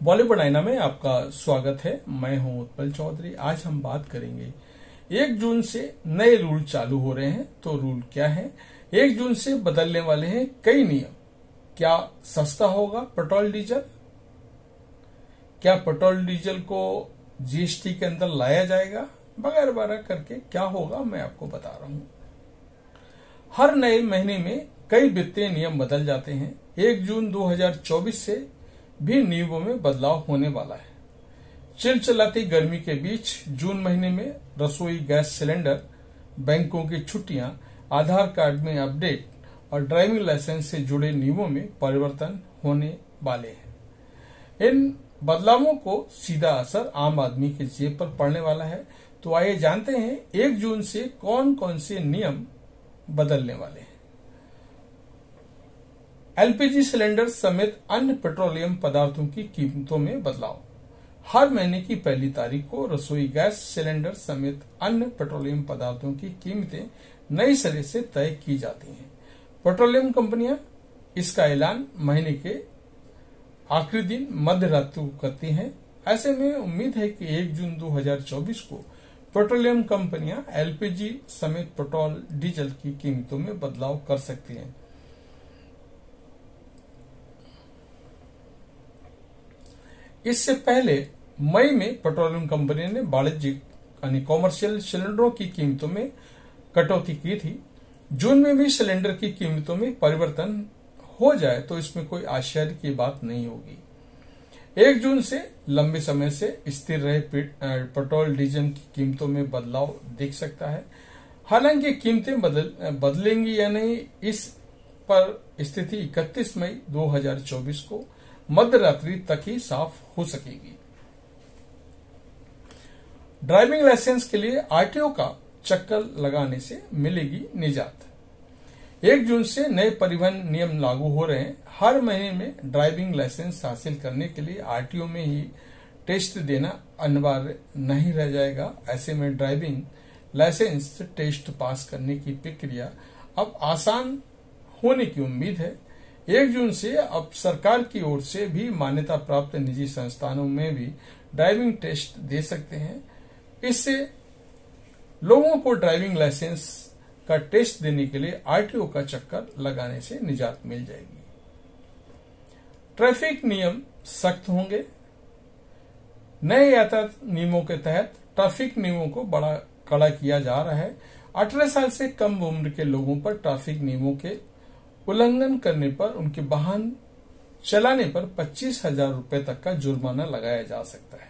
बॉलीवुड आईना में आपका स्वागत है। मैं हूँ उत्पल चौधरी। आज हम बात करेंगे, एक जून से नए रूल चालू हो रहे हैं तो रूल क्या है? एक जून से बदलने वाले हैं कई नियम। क्या सस्ता होगा पेट्रोल डीजल? क्या पेट्रोल डीजल को जीएसटी के अंदर लाया जाएगा? बगैर बारह करके क्या होगा, मैं आपको बता रहा हूँ। हर नए महीने में कई वित्तीय नियम बदल जाते हैं। एक जून 2024 से भी नियमों में बदलाव होने वाला है। चिलचिलाती गर्मी के बीच जून महीने में रसोई गैस सिलेंडर, बैंकों की छुट्टियाँ, आधार कार्ड में अपडेट और ड्राइविंग लाइसेंस से जुड़े नियमों में परिवर्तन होने वाले हैं। इन बदलावों को सीधा असर आम आदमी के जेब पर पड़ने वाला है। तो आइए जानते हैं, एक जून से कौन कौन से नियम बदलने वाले हैं। एलपीजी सिलेंडर समेत अन्य पेट्रोलियम पदार्थों की कीमतों में बदलाव। हर महीने की पहली तारीख को रसोई गैस सिलेंडर समेत अन्य पेट्रोलियम पदार्थों की कीमतें नई सिरे से तय की जाती हैं। पेट्रोलियम कंपनियाँ इसका ऐलान महीने के आखिरी दिन मध्य रात्रि को करती हैं। ऐसे में उम्मीद है कि 1 जून 2024 को पेट्रोलियम कंपनियाँ एलपीजी समेत पेट्रोल, डीजल की कीमतों में बदलाव कर सकती हैं। इससे पहले मई में पेट्रोलियम कंपनी ने वाणिज्यिक, यानी कॉमर्शियल सिलेंडरों की कीमतों में कटौती की थी। जून में भी सिलेंडर की कीमतों में परिवर्तन हो जाए तो इसमें कोई आश्चर्य की बात नहीं होगी। एक जून से लंबे समय से स्थिर रहे पेट्रोल, डीजल की कीमतों में बदलाव देख सकता है। हालाँकि कीमतें बदल बदलेंगी या नहीं, इस पर स्थिति 31 मई 2024 को मध्य रात्रि तक ही साफ़ हो सकेगी। ड्राइविंग लाइसेंस के लिए आरटीओ का चक्कर लगाने से मिलेगी निजात। एक जून से नए परिवहन नियम लागू हो रहे हैं। हर महीने में ड्राइविंग लाइसेंस हासिल करने के लिए आरटीओ में ही टेस्ट देना अनिवार्य नहीं रह जाएगा। ऐसे में ड्राइविंग लाइसेंस टेस्ट पास करने की प्रक्रिया अब आसान होने की उम्मीद है। एक जून से अब सरकार की ओर से भी मान्यता प्राप्त निजी संस्थानों में भी ड्राइविंग टेस्ट दे सकते हैं। इससे लोगों को ड्राइविंग लाइसेंस का टेस्ट देने के लिए आरटीओ का चक्कर लगाने से निजात मिल जाएगी। ट्रैफ़िक नियम सख्त होंगे। नए यातायात नियमों के तहत ट्रैफ़िक नियमों को बड़ा कड़ा किया जा रहा है। अठारह साल से कम उम्र के लोगों पर ट्रैफ़िक नियमों के उल्लंघन करने पर, उनके वाहन चलाने पर पच्चीस हज़ार रुपये तक का जुर्माना लगाया जा सकता है।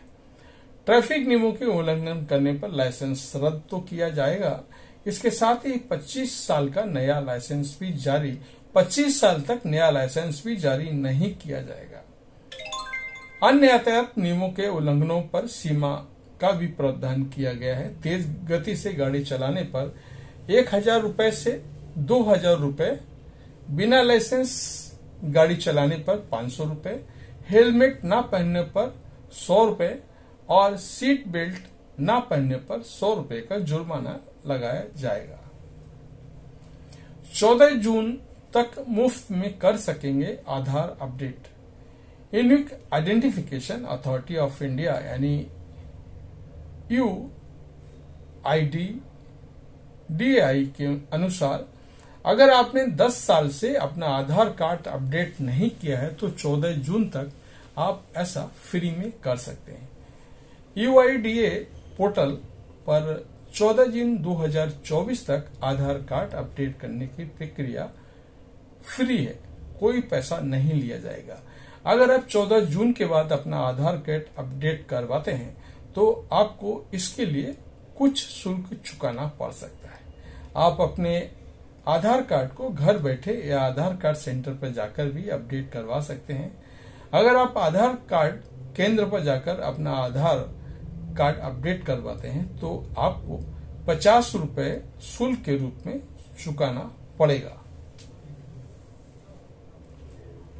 ट्रैफ़िक नियमों के उल्लंघन करने पर लाइसेंस रद्द तो किया जाएगा। इसके साथ ही 25 साल का नया लाइसेंस भी जारी 25 साल तक नया लाइसेंस भी जारी नहीं किया जाएगा। अन्य यातायात नियमों के उल्लंघनों पर सीमा का भी प्रावधान किया गया है। तेज गति से गाड़ी चलाने पर एक हज़ार रुपये से दो हज़ार रुपये बिना लाइसेंस गाड़ी चलाने पर पाँच सौ रुपये हेलमेट न पहनने पर सौ रुपये और सीट बेल्ट न पहनने पर सौ रुपये का जुर्माना लगाया जाएगा। 14 जून तक मुफ़्त में कर सकेंगे Aadhaar update. Unique identification authority of India यानी U I D D I के अनुसार अगर आपने 10 साल से अपना आधार कार्ड अपडेट नहीं किया है तो 14 जून तक आप ऐसा फ्री में कर सकते हैं। यूआईडीए पोर्टल पर 14 जून 2024 तक आधार कार्ड अपडेट करने की प्रक्रिया फ्री है, कोई पैसा नहीं लिया जाएगा। अगर आप 14 जून के बाद अपना आधार कार्ड अपडेट करवाते हैं तो आपको इसके लिए कुछ शुल्क चुकाना पड़ सकता है। आप अपने आधार कार्ड को घर बैठे या आधार कार्ड सेंटर पर जाकर भी अपडेट करवा सकते हैं। अगर आप आधार कार्ड केंद्र पर जाकर अपना आधार कार्ड अपडेट करवाते हैं तो आपको पचास रुपये शुल्क के रूप में चुकाना पड़ेगा।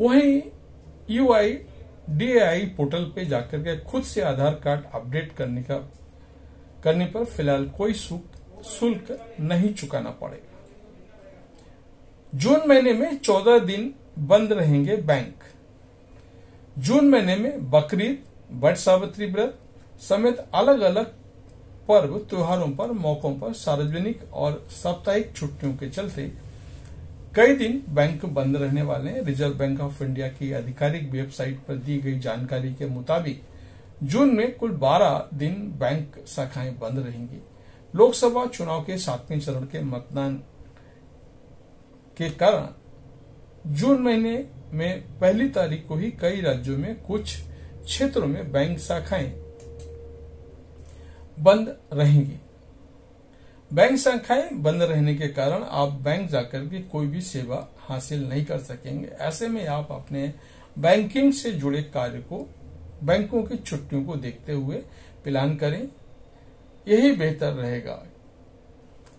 वहीं U I D I portal पे जाकर के खुद से आधार कार्ड अपडेट करने का, करने पर फ़िलहाल कोई शुल्क नहीं चुकाना पड़ेगा। जून महीने में 14 दिन बंद रहेंगे बैंक। जून महीने में बकरीद बट सावित्री व्रत समेत अलग अलग पर्व त्योहारों पर, मौकों पर सार्वजनिक और साप्ताहिक छुट्टियों के चलते कई दिन बैंक बंद रहने वाले हैं। रिज़र्व बैंक ऑफ़ इंडिया की आधिकारिक वेबसाइट पर दी गई जानकारी के मुताबिक जून में कुल 12 दिन बैंक शाखाएँ बंद रहेंगी। लोकसभा चुनाव के सातवें चरण के मतदान के कारण जून महीने में पहली तारीख को ही कई राज्यों में कुछ क्षेत्रों में बैंक शाखाएँ बंद रहेंगी। बैंक शाखाएँ बंद रहने के कारण आप बैंक जाकर के कोई भी सेवा हासिल नहीं कर सकेंगे। ऐसे में आप अपने बैंकिंग से जुड़े कार्य को, बैंकों की छुट्टियों को देखते हुए प्लान करें। यही बेहतर रहेगा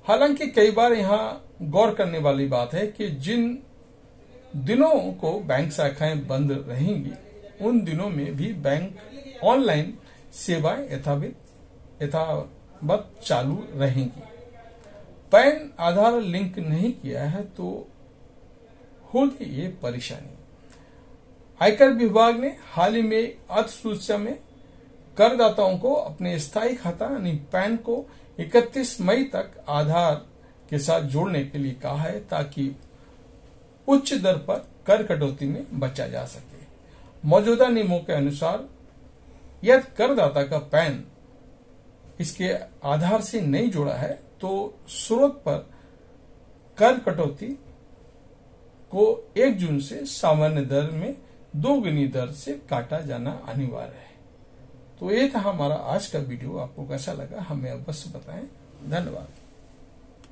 हालाँकि कई बार यहाँ गौर करने वाली बात है कि जिन दिनों को बैंक शाखाएँ बंद रहेंगी, उन दिनों में भी बैंक ऑनलाइन सेवाएँ यथावित, यथावत चालू रहेंगी। पैन आधार लिंक नहीं किया है तो होगी ये परेशानी। आयकर विभाग ने हाल ही में अधिसूचना में करदाताओं को अपने स्थायी खाता यानी पैन को 31 मई तक आधार के साथ जोड़ने के लिए कहा है ताकि उच्च दर पर कर कटौती में बचा जा सके। मौजूदा नियमों के अनुसार यदि करदाता का पैन इसके आधार से नहीं जुड़ा है तो स्रोत पर कर कटौती को एक जून से सामान्य दर में दो गुनी दर से काटा जाना अनिवार्य है। तो ये था हमारा आज का वीडियो। आपको कैसा लगा हमें अवश्य बताएँ। धन्यवाद।